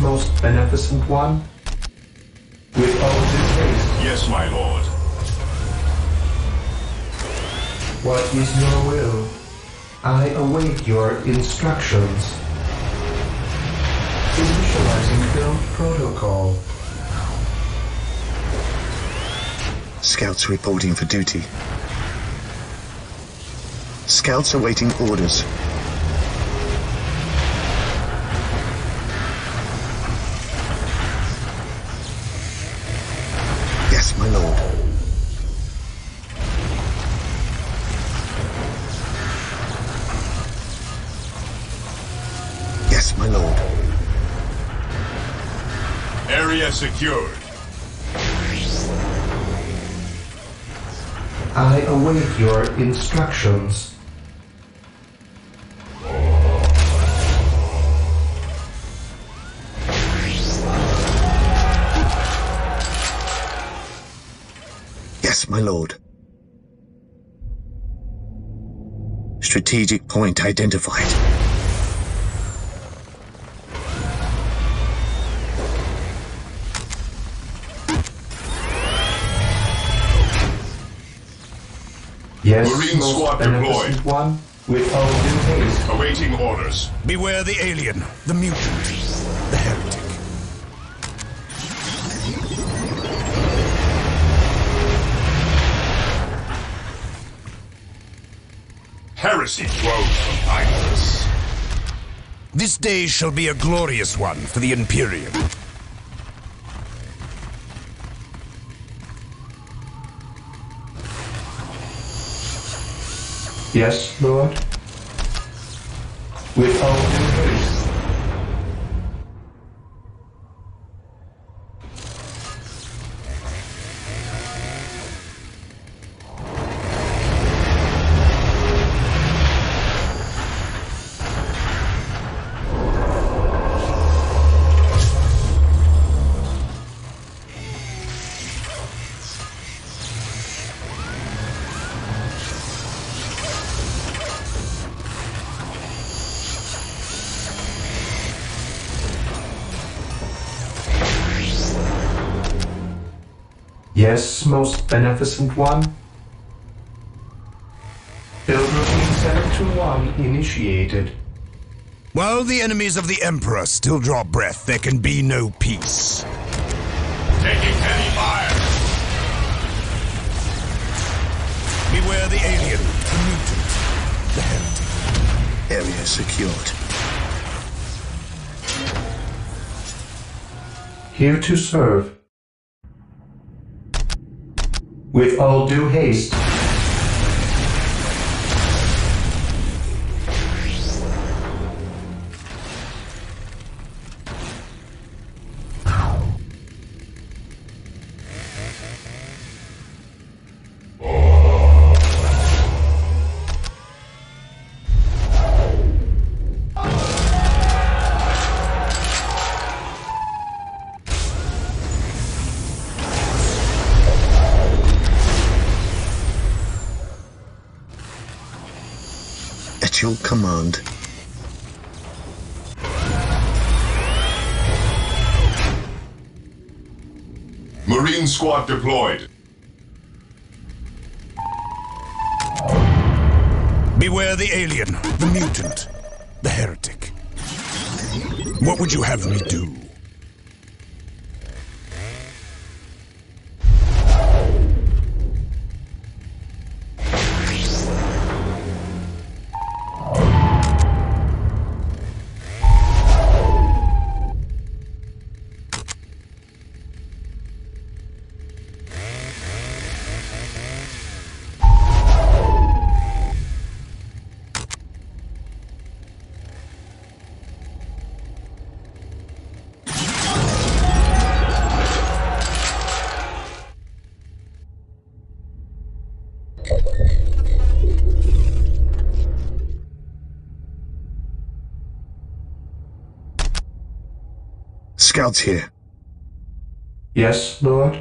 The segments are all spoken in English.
Yes, most beneficent one. With all due haste, Yes, my lord. what is your will? I await your instructions. Initializing build protocol. Scouts reporting for duty. Scouts awaiting orders. Area secured. I await your instructions. Yes, my lord. Strategic point identified. Yes, Marine squad deployed. one. With all due haste. Awaiting orders. Beware the alien, the mutant, the heretic. Heresy flows from idleness. This day shall be a glorious one for the Imperium. Yes, Lord. With all Yes, most beneficent one. Build routine 721 initiated. While the enemies of the Emperor still draw breath, there can be no peace. Taking heavy fire. Beware the alien, the mutant, the heretic. Area secured. Here to serve. With all due haste. Command. Marine squad deployed. Beware the alien, the mutant, the heretic. What would you have me do? Scouts here. Yes, Lord.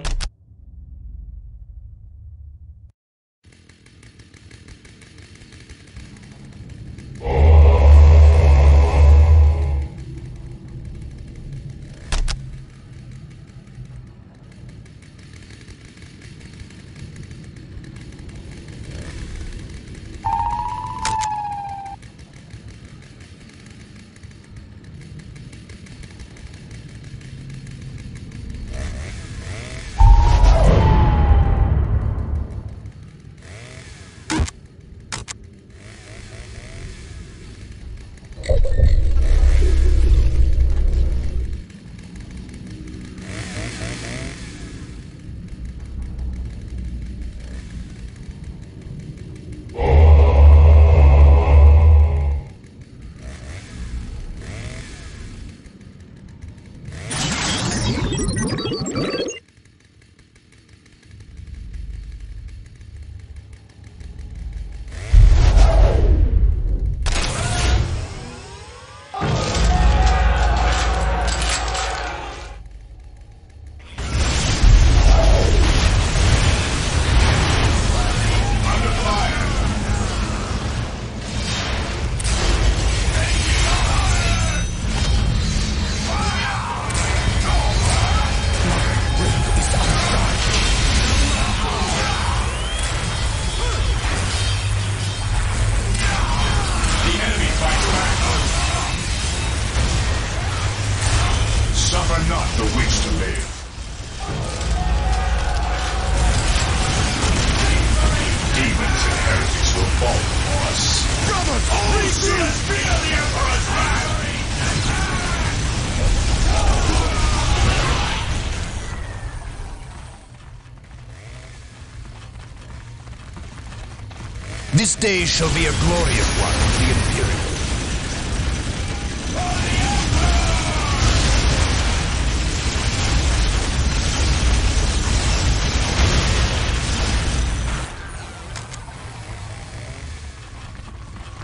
day shall be a glorious one the Imperium.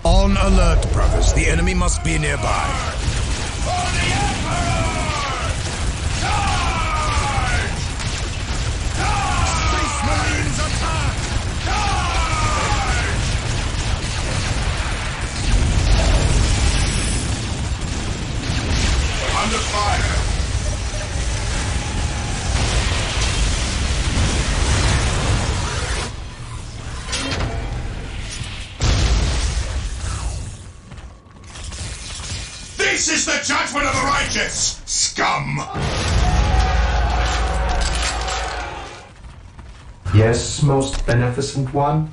On alert, brothers. The enemy must be nearby. this, scum! Yes, most beneficent one?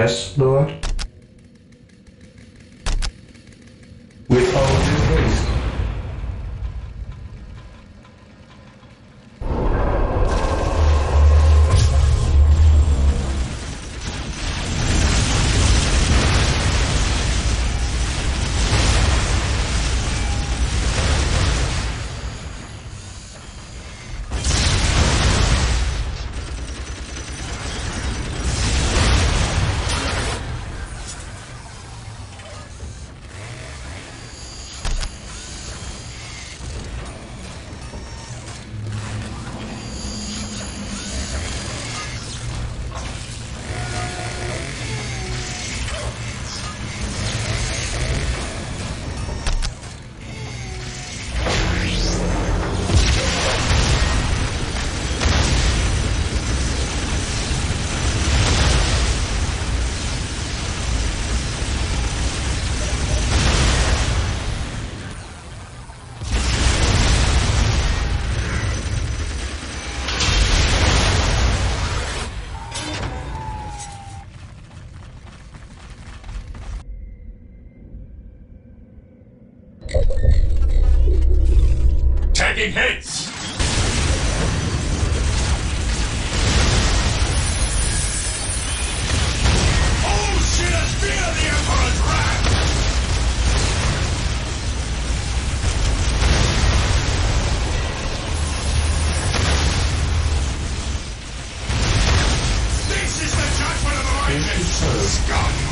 Yes, Lord. Scott.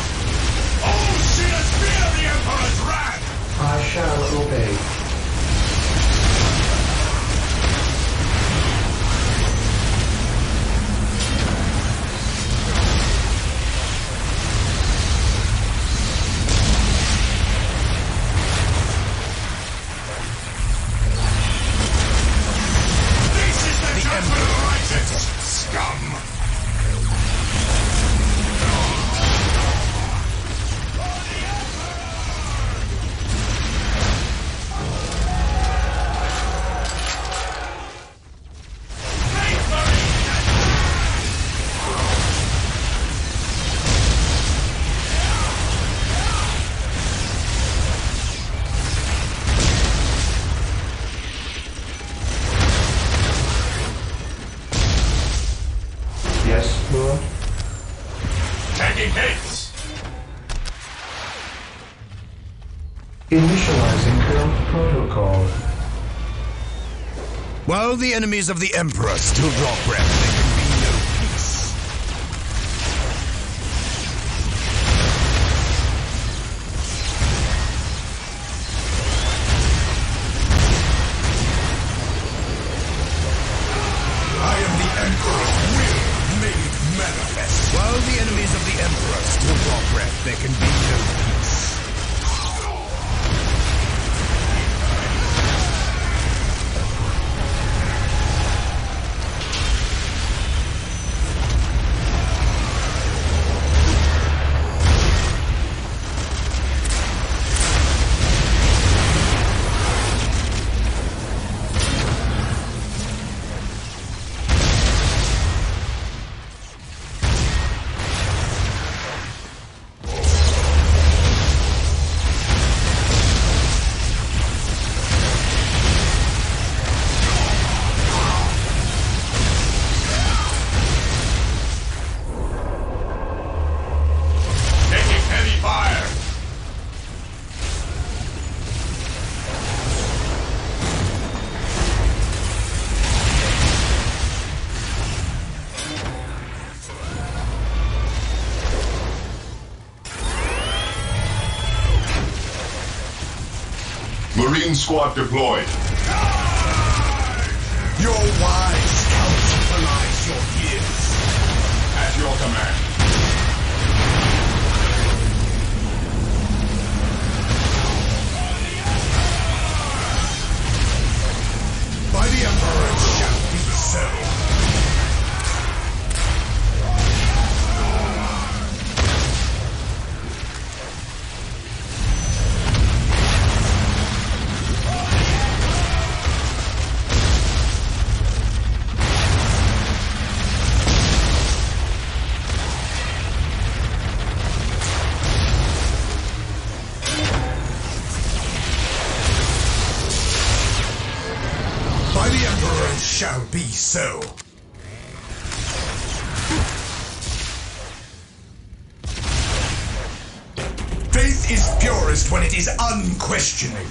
Protocol. While the enemies of the Emperor still draw breath, Marine squad deployed. Your wise By the Emperor it shall be so. Faith is purest when it is unquestioning.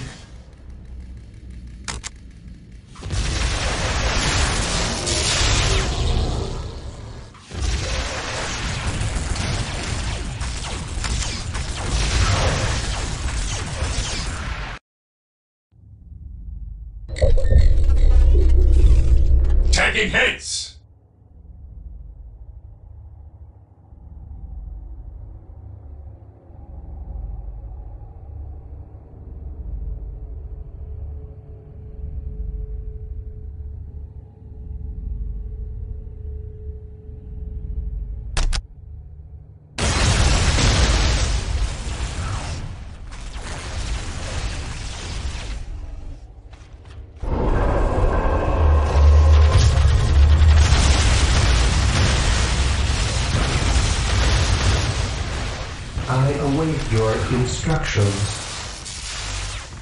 Your instructions.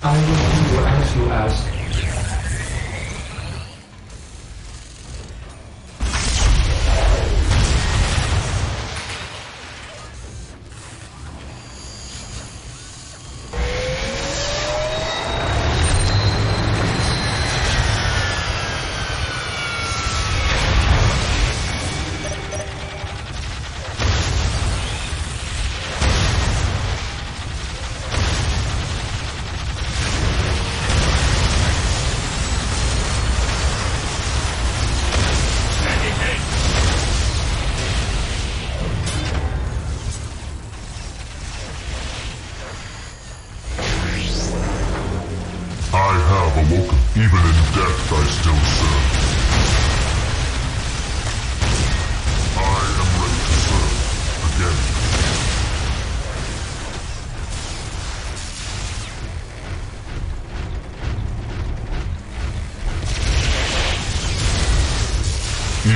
I will do as you ask.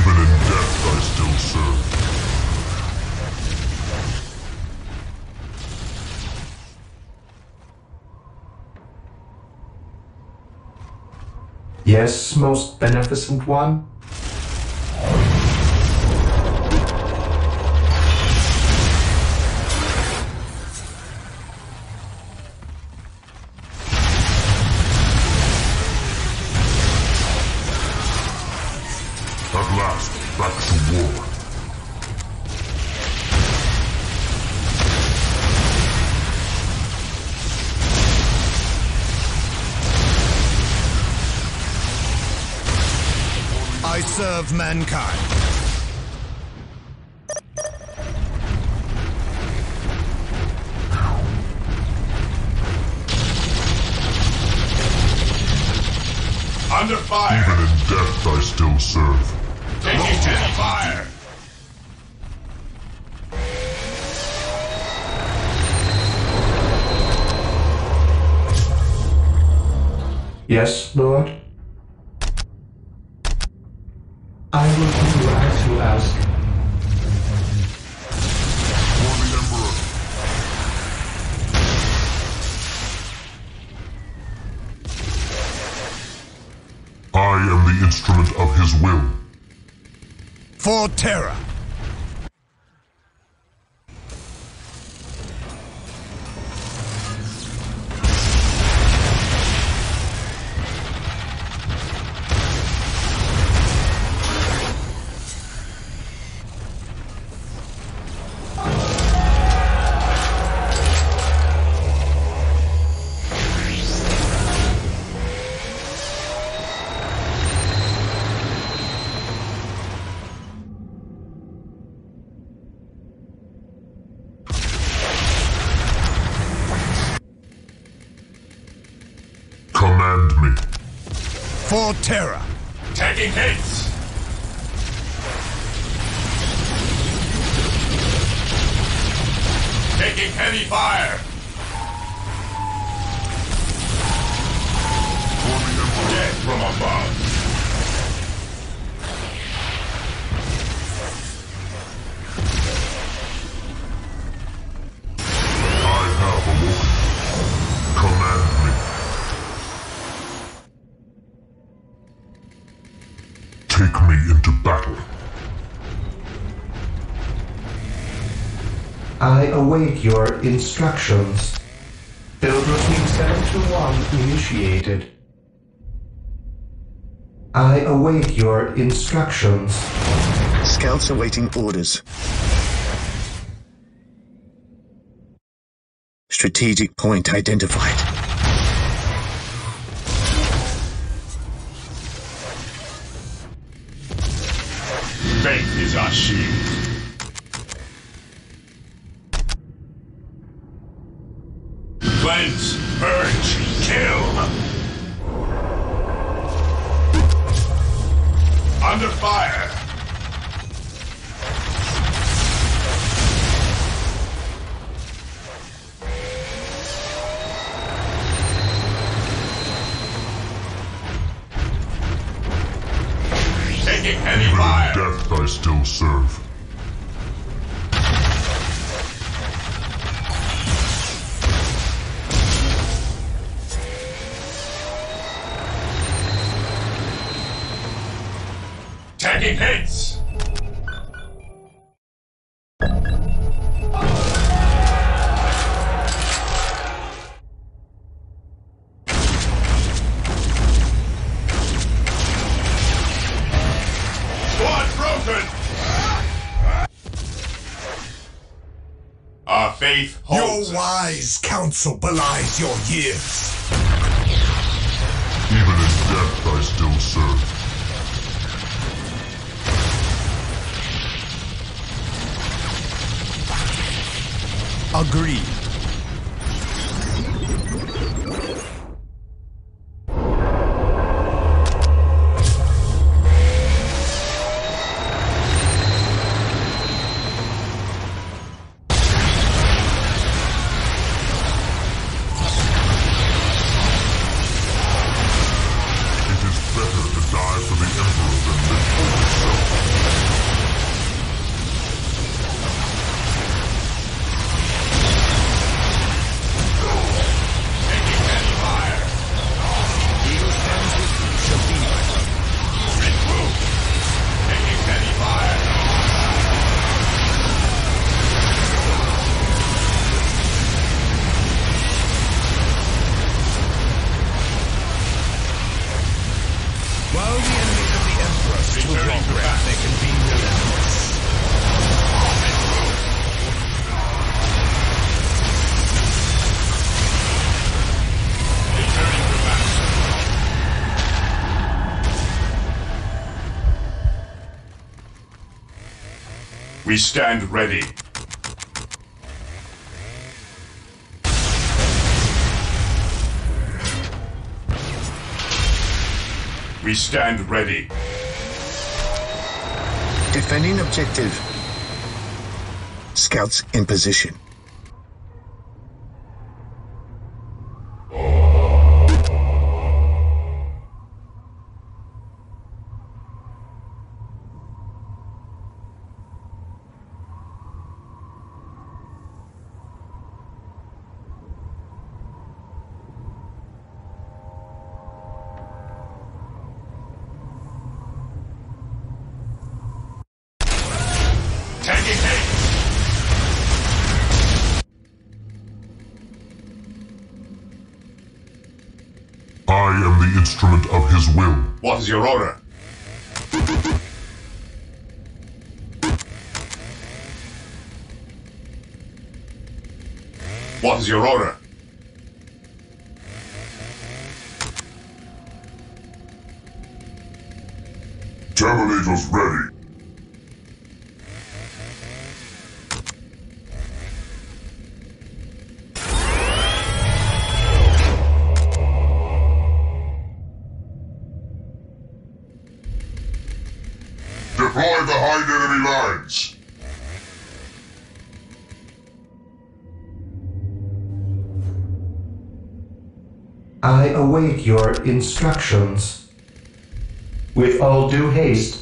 Even in death I still serve. Yes, most beneficent one? Serve mankind. Under fire! Even in death I still serve. Taking heavy fire! Yes, Lord? I will do as you ask. For the Emperor. I am the instrument of his will. For Terra. Taking heavy fire! For the Emperor. From above! Await your instructions. Build routine 721 initiated. I await your instructions. Scouts awaiting orders. Strategic point identified. Faith is our shield. Cleanse, purge, kill! Under fire! Counsel belies your years. Even in death I still serve. Agreed. We stand ready. We stand ready. Defending objective. Scouts in position. Your order? Terminators ready. Deploy behind enemy lines. I await your instructions. With all due haste.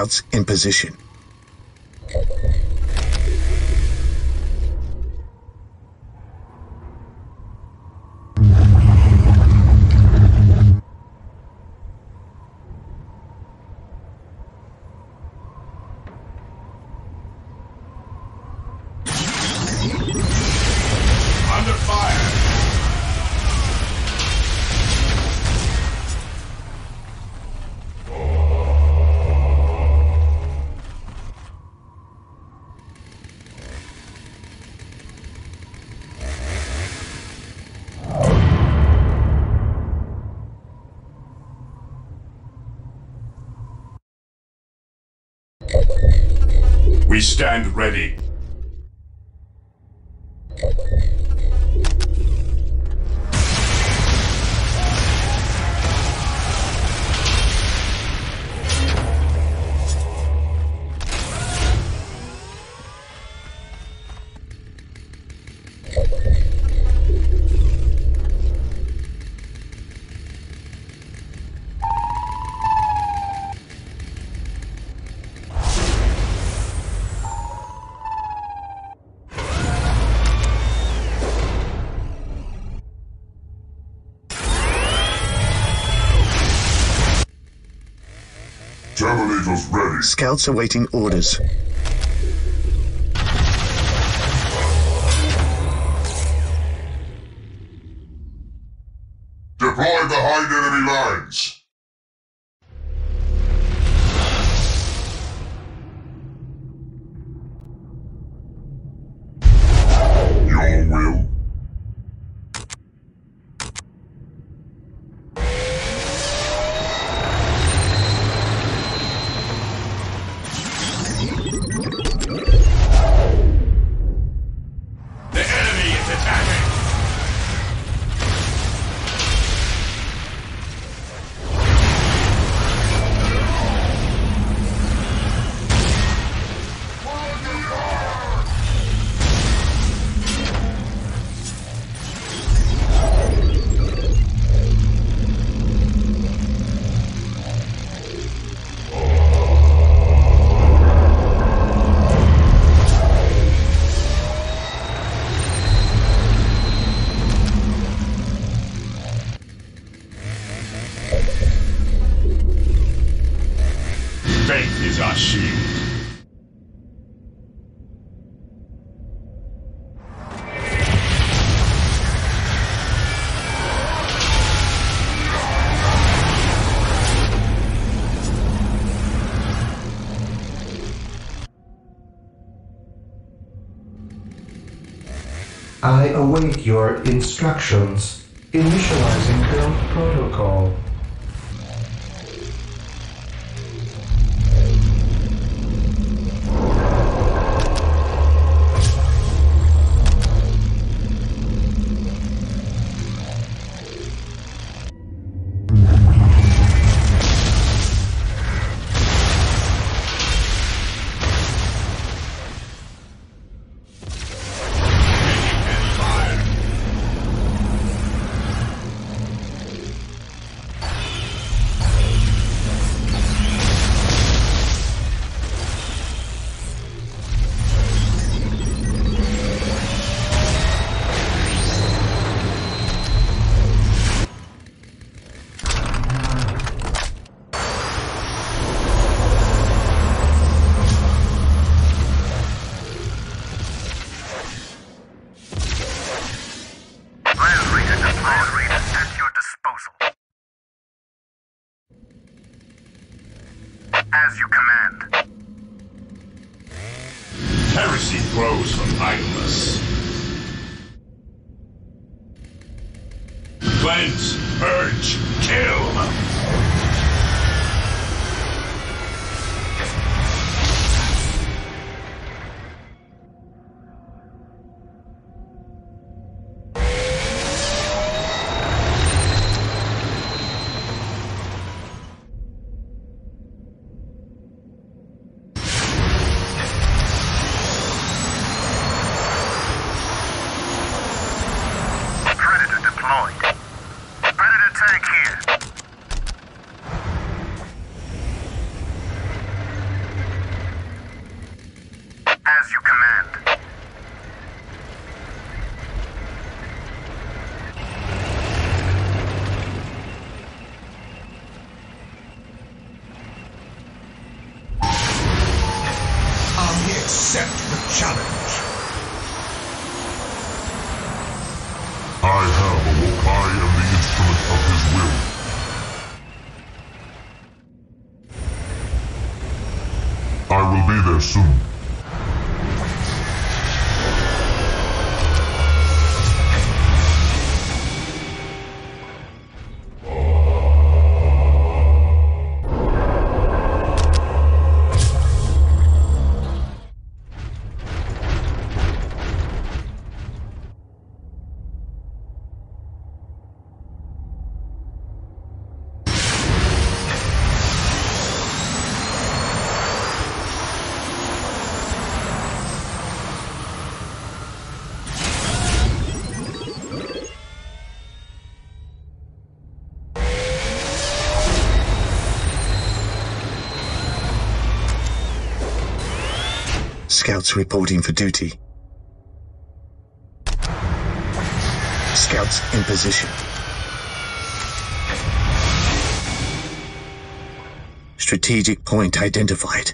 Scouts in position. We stand ready. Terminators ready. Scouts awaiting orders. Await your instructions. Initializing build protocol. Predator deployed. Predator tank here. As you command. I accept the challenge. I have awoke. I am the instrument of his will. I will be there soon. Scouts reporting for duty. Scouts in position. Strategic point identified.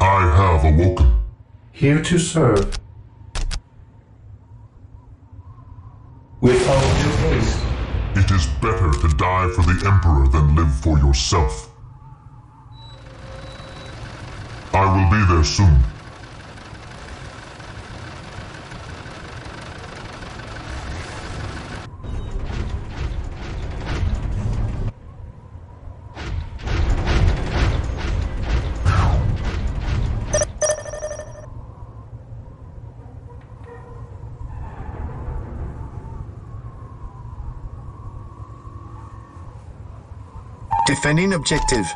I have awoken. Here to serve. With all due haste. It is better to die for the Emperor than live for yourself. I will be there soon. Defending objective.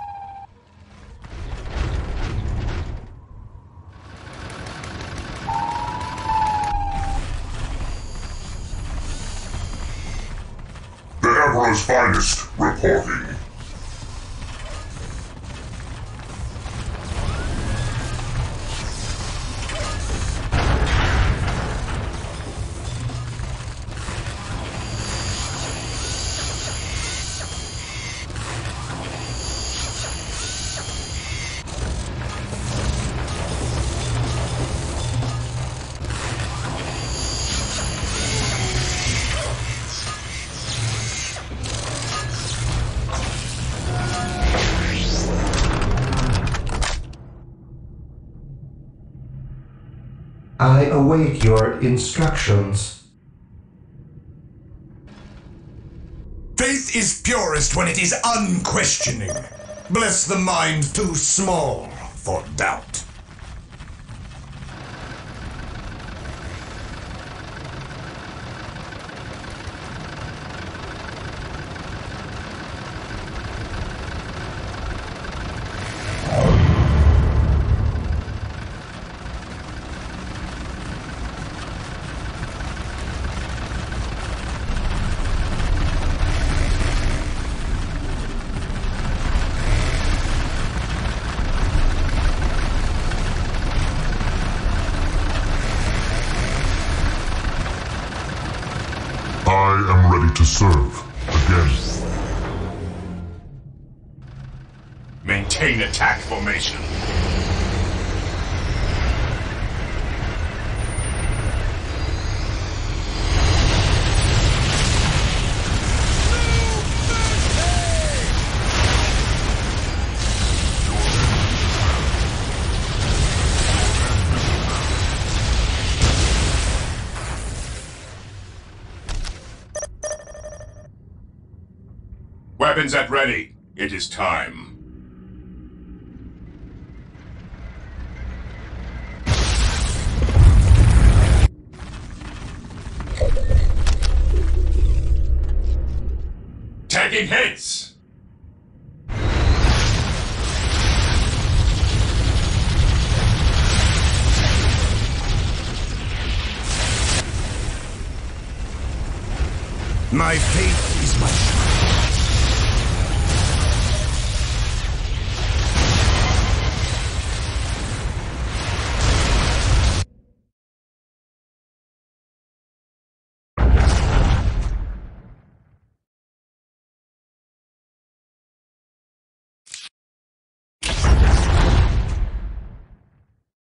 I await your instructions. Faith is purest when it is unquestioning. Bless the mind too small for doubt. Weapons at ready. It is time. Taking hits! My faith